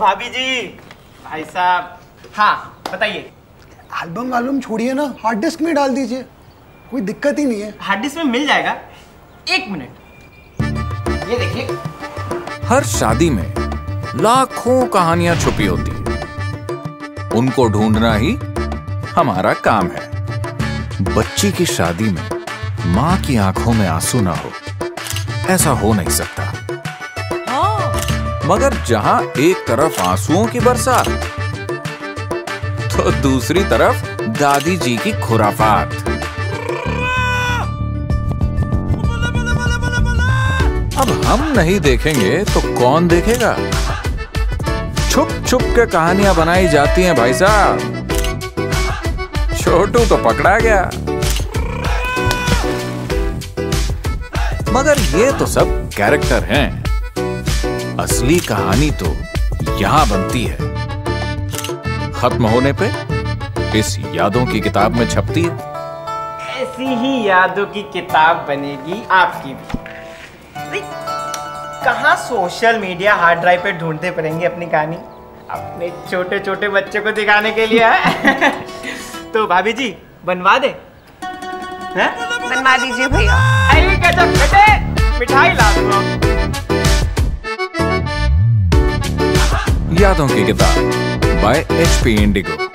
भाभी जी भाई साहब। हाँ बताइए। एल्बम वाल्बम छोड़िए ना हार्ड डिस्क में डाल दीजिए। कोई दिक्कत ही नहीं है। हार्ड डिस्क में मिल जाएगा। एक मिनट। ये देखिए। हर शादी में लाखों कहानियाँ छुपी होती हैं। उनको ढूंढना ही हमारा काम है। बच्ची की शादी में माँ की आँखों में आँसू ना हो। ऐसा हो नहीं सकता। मगर जहाँ एक तरफ़ आंसुओं की बरसात तो दूसरी तरफ़ दादी जी की खुराफात। अब हम नहीं देखेंगे तो कौन देखेगा? छुप छुप के कहानियाँ बनाई जाती हैं भाई साहब। छोटू तो पकड़ा गया। मगर ये तो सब कैरेक्टर हैं। असली कहानी तो यहाँ बनती है। खत्म होने पे इस यादों की किताब में छपती है। ऐसी ही यादों की किताब बनेगी आपकी भी। कहाँ सोशल मीडिया हार्ड ड्राइव पे ढूंढते पड़ेंगे अपनी कहानी? अपने छोटे छोटे बच्चे को दिखाने के लिए है? तो भाभी जी बनवा दे? हैं? बनवा दीजिए भैया। यादों की किताब बाय एच पी इंडिगो